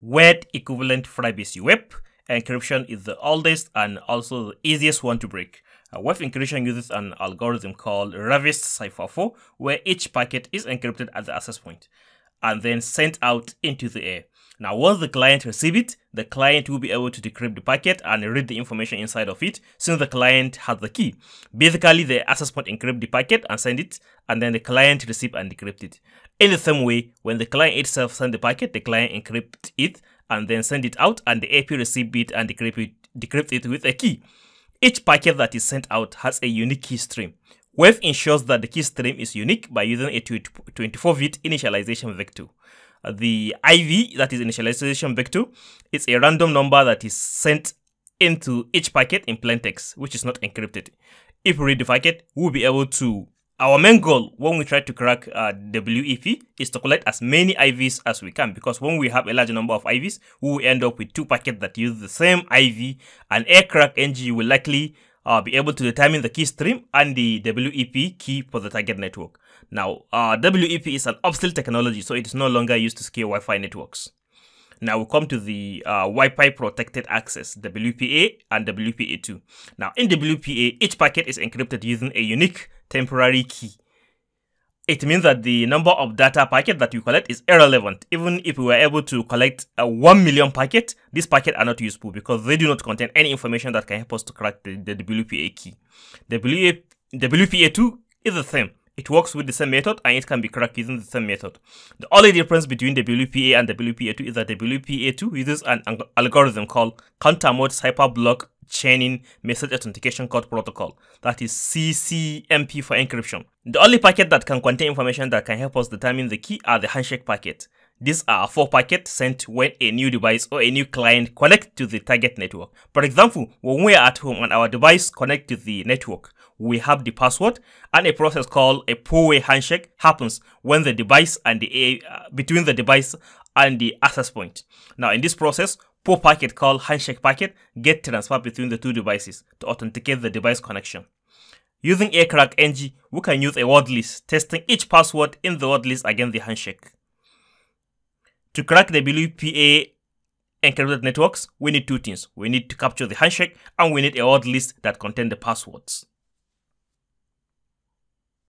word equivalent FRIBC web encryption is the oldest and also the easiest one to break. Web encryption uses an algorithm called reverse cipher 4 where each packet is encrypted at the access point and then sent out into the air. Now, once the client receives it, the client will be able to decrypt the packet and read the information inside of it since the client has the key. Basically, the access point encrypt the packet and send it, and then the client receive and decrypt it. In the same way, when the client itself send the packet, the client encrypt it and then send it out, and the AP receive it and decrypt it, decrypt it with a key. Each packet that is sent out has a unique key stream. Wave ensures that the key stream is unique by using a 24-bit initialization vector. The IV, that is initialization vector, is a random number that is sent into each packet in plain text, which is not encrypted. If we read the packet, we'll be able to our main goal when we try to crack uh, WEP is to collect as many IVs as we can because when we have a large number of IVs, we will end up with two packets that use the same IV and AirCrackNG will likely uh, be able to determine the key stream and the WEP key for the target network. Now, uh, WEP is an obsolete technology, so it is no longer used to scale Wi-Fi networks. Now we come to the uh, Wi-Fi protected access, WPA and WPA2. Now in WPA, each packet is encrypted using a unique temporary key. It means that the number of data packet that you collect is irrelevant. Even if we were able to collect a 1 million packet, these packets are not useful because they do not contain any information that can help us to crack the, the WPA key. The WPA, WPA2 is the same. It works with the same method and it can be cracked using the same method. The only difference between WPA and WPA2 is that WPA2 uses an algorithm called counter mode hyperblock chaining message authentication code protocol that is CCMP for encryption. The only packet that can contain information that can help us determine the key are the handshake packet. These are four packets sent when a new device or a new client connects to the target network. For example, when we are at home and our device connects to the network, we have the password and a process called a four-way handshake happens when the device and the uh, between the device and the access point. Now in this process, four packet called handshake packet get transferred between the two devices to authenticate the device connection. Using AirCrackNG, we can use a word list, testing each password in the word list against the handshake. To crack the WPA encrypted networks, we need two things. We need to capture the handshake and we need a word list that contains the passwords.